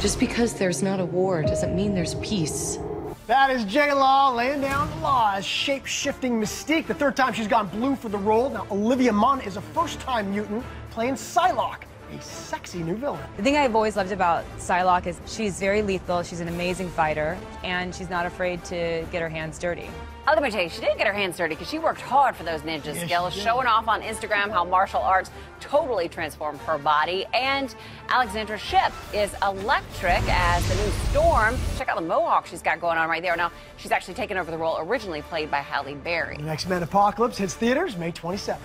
Just because there's not a war doesn't mean there's peace. That is J Law laying down the law as shape shifting Mystique. The third time she's gone blue for the role. Now, Olivia Munn is a first time mutant playing Psylocke, a sexy new villain. The thing I've always loved about Psylocke is she's very lethal, she's an amazing fighter, and she's not afraid to get her hands dirty. Oh, let me tell you, she did get her hands dirty because she worked hard for those ninja Yes, skills, showing off on Instagram how martial arts totally transformed her body. And Alexandra Shipp is electric as the new Storm. Check out the mohawk she's got going on right there. Now, she's actually taken over the role originally played by Halle Berry. The X Men Apocalypse hits theaters May 27th.